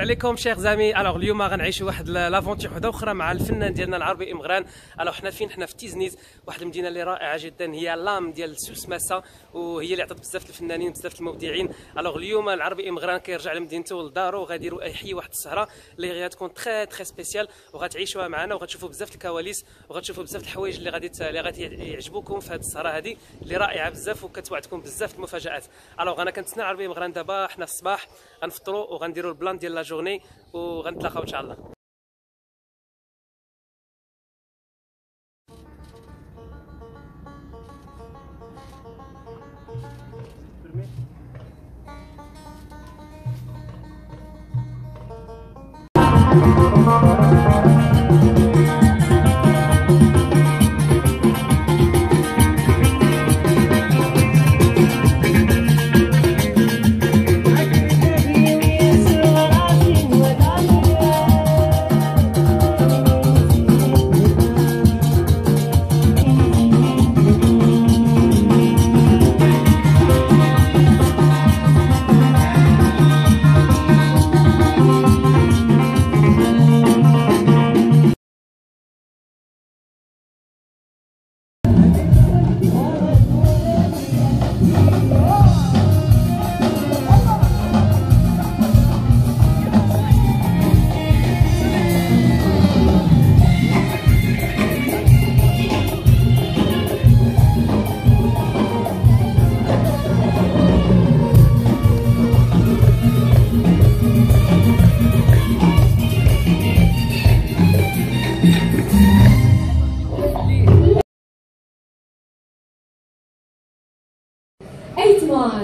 عليكم شيخ زامي. alors اليوم غنعيشوا واحد l'aventure وحدة أخرى مع الفنان ديالنا العربي إمغران. alors حنا فين؟ حنا في تيزنيت واحد المدينة اللي رائعة جدا. هي l'âme ديال سوس ماسا وهي اللي عطات بزاف الفنانين بزاف المبدعين. alors اليوم العربي إمغران كيرجع لمدينته لدارو وغادي يحيي واحد السهره اللي غتكون très très spéciale وغتعيشوها معنا وغتشوفوا بزاف الكواليس وغتشوفوا بزاف الحوايج اللي غادي اللي غادي يعجبوكم في هذه السهره هذه اللي رائعة بزاف وكتوعدكم بزاف المفاجآت. alors أنا كنتسنى العربي إمغران دابا حنا الصباح غنفطروا وغنديروا ال plan ديال journée وغنتلاقاو ان شاء الله ايتما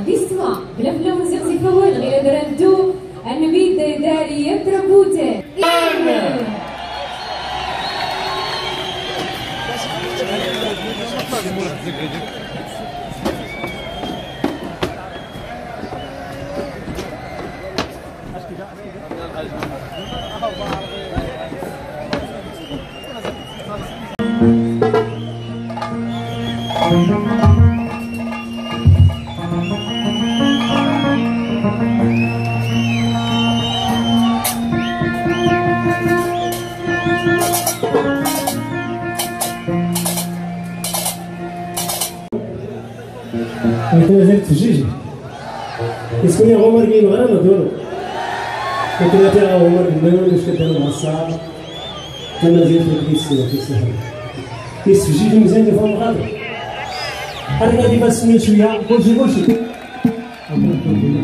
ديسما بلا بلا مزيغزي فوال غير درانتو النبي داري يتربوته Thank you. 300 gigas. Escolhi a Omar que não era maduro. Eu queria ter a Omar que não nos quer ter uma sala. Quando né? a gente aqui é se não Esse giga nos ainda vai morrer. Arriba de vacinas, hoje, hoje. Amor, ah,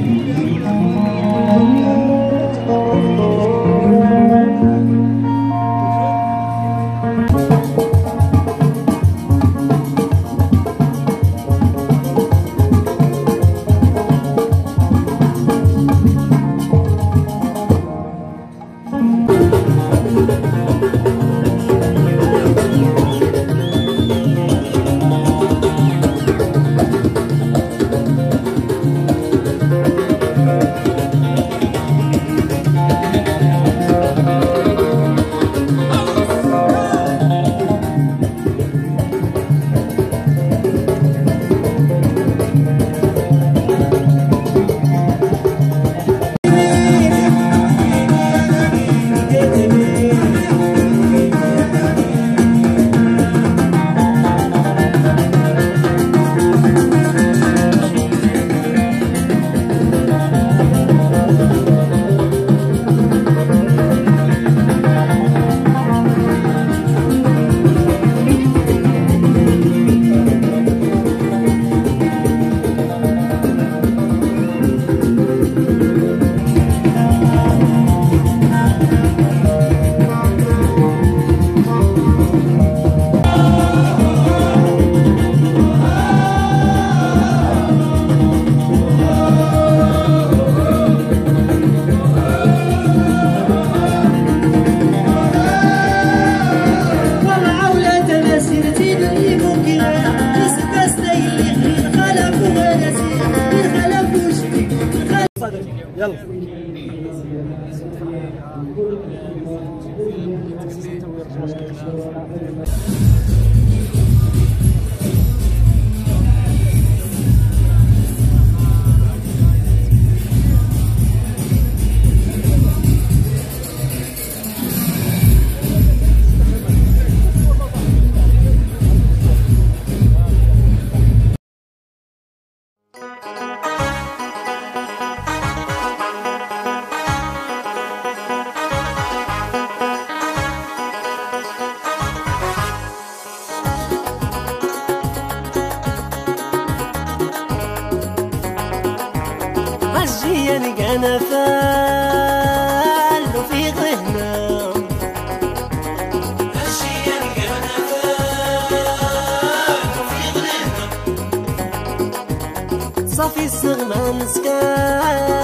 يلا. هالشي ينقى فال وفي غهنا صافي الصغمة مسكان.